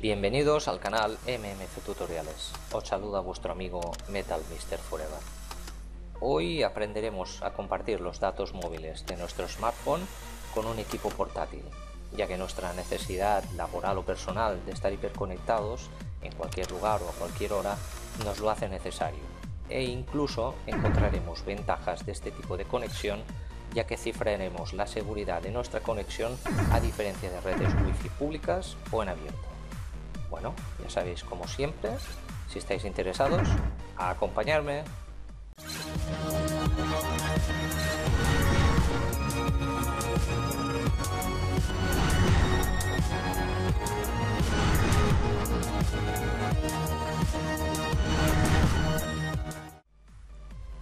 Bienvenidos al canal MMC Tutoriales. Os saluda vuestro amigo Metal Mister Forever. Hoy aprenderemos a compartir los datos móviles de nuestro smartphone con un equipo portátil, ya que nuestra necesidad laboral o personal de estar hiperconectados en cualquier lugar o a cualquier hora nos lo hace necesario. E incluso encontraremos ventajas de este tipo de conexión ya que cifraremos la seguridad de nuestra conexión a diferencia de redes wifi públicas o en abierto. Bueno, ya sabéis, como siempre, si estáis interesados, a acompañarme.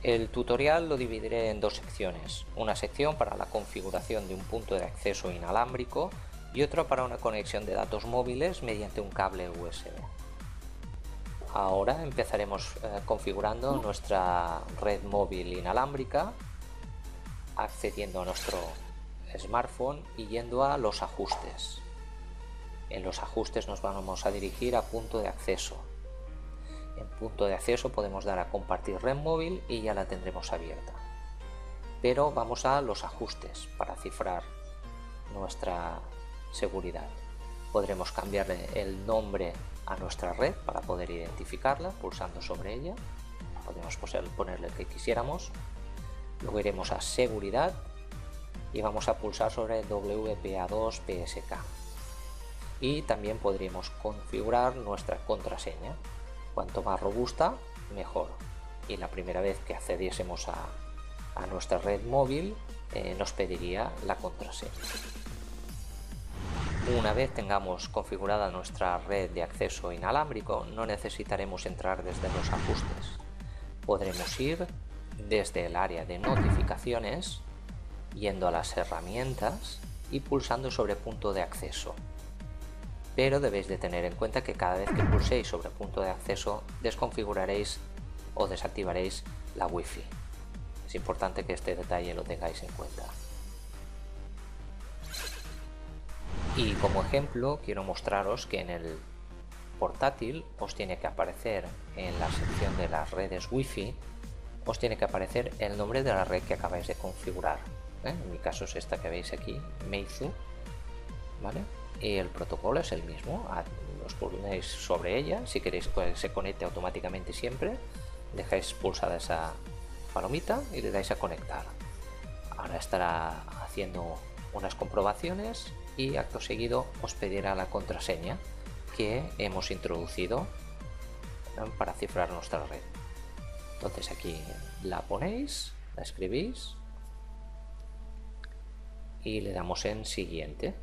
El tutorial lo dividiré en dos secciones, una sección para la configuración de un punto de acceso inalámbrico y otro para una conexión de datos móviles mediante un cable USB. Ahora empezaremos eh, configurando nuestra red móvil inalámbrica, accediendo a nuestro smartphone y yendo a los ajustes. En los ajustes nos vamos a dirigir a punto de acceso. En punto de acceso podemos dar a compartir red móvil y ya la tendremos abierta. Pero vamos a los ajustes para cifrar seguridad. Podremos cambiarle el nombre a nuestra red para poder identificarla pulsando sobre ella. Podemos ponerle el que quisiéramos. Luego iremos a seguridad y vamos a pulsar sobre WPA2 PSK. Y también podríamos configurar nuestra contraseña. Cuanto más robusta, mejor. Y la primera vez que accediésemos a, a nuestra red móvil, eh, nos pediría la contraseña. Una vez tengamos configurada nuestra red de acceso inalámbrico, no necesitaremos entrar desde los ajustes. Podremos ir desde el área de notificaciones, yendo a las herramientas y pulsando sobre punto de acceso. Pero debéis de tener en cuenta que cada vez que pulséis sobre punto de acceso desconfiguraréis o desactivaréis la Wi-Fi. Es importante que este detalle lo tengáis en cuenta. Y como ejemplo quiero mostraros que en el portátil os tiene que aparecer en la sección de las redes Wi-Fi os tiene que aparecer el nombre de la red que acabáis de configurar. ¿eh? En mi caso es esta que veis aquí, Meizu. ¿vale? Y el protocolo es el mismo. Os ponéis sobre ella. Si queréis que se conecte automáticamente siempre, dejáis pulsada esa palomita y le dais a conectar. Ahora estará haciendo unas comprobaciones y acto seguido os pedirá la contraseña que hemos introducido para cifrar nuestra red. Entonces aquí la ponéis, la escribís y le damos en siguiente.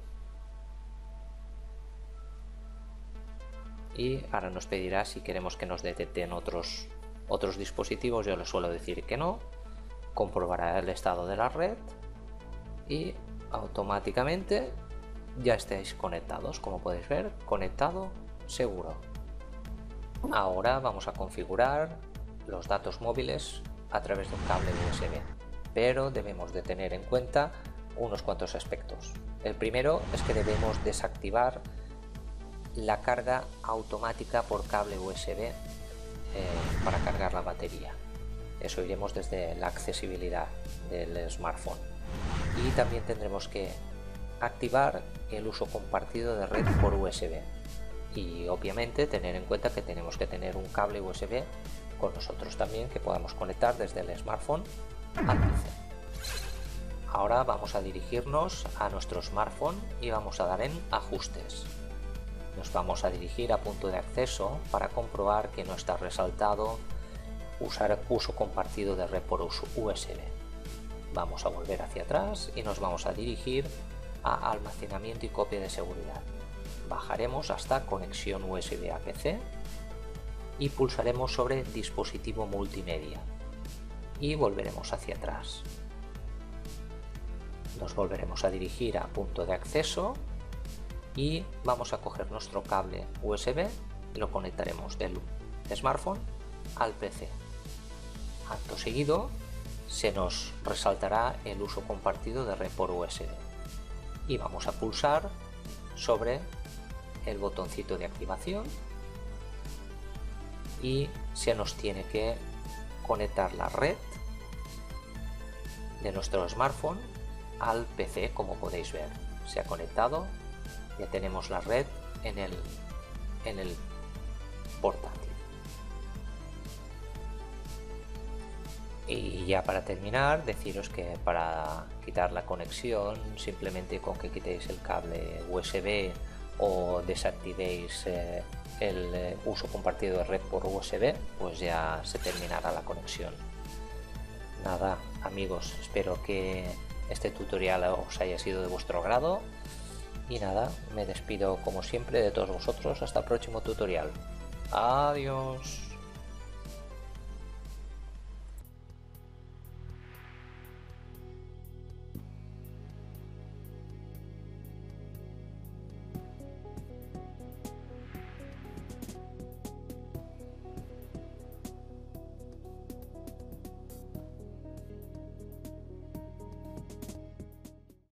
Y ahora nos pedirá si queremos que nos detecten otros, otros dispositivos. Yo le suelo decir que no. Comprobará el estado de la red y automáticamente ya estáis conectados, como podéis ver, conectado seguro. Ahora vamos a configurar los datos móviles a través de un cable USB, pero debemos de tener en cuenta unos cuantos aspectos. El primero es que debemos desactivar la carga automática por cable USB eh, para cargar la batería. Eso iremos desde la accesibilidad del smartphone. Y también tendremos que activar el uso compartido de red por USB y obviamente tener en cuenta que tenemos que tener un cable USB con nosotros también que podamos conectar desde el smartphone al PC. Ahora vamos a dirigirnos a nuestro smartphone y vamos a dar en ajustes. Nos vamos a dirigir a punto de acceso para comprobar que no está resaltado usar uso compartido de red por USB. Vamos a volver hacia atrás y nos vamos a dirigir a almacenamiento y copia de seguridad. Bajaremos hasta conexión USB a PC y pulsaremos sobre dispositivo multimedia y volveremos hacia atrás. Nos volveremos a dirigir a punto de acceso y vamos a coger nuestro cable USB y lo conectaremos del smartphone al PC. Acto seguido se nos resaltará el uso compartido de red por USB y vamos a pulsar sobre el botoncito de activación y se nos tiene que conectar la red de nuestro smartphone al PC como podéis ver. Se ha conectado ya tenemos la red en el en el portátil y ya para terminar deciros que para quitar la conexión simplemente con que quitéis el cable USB o desactivéis eh, el eh, uso compartido de red por USB pues ya se terminará la conexión. Nada amigos espero que este tutorial os haya sido de vuestro grado y nada me despido como siempre de todos vosotros. Hasta el próximo tutorial. Adiós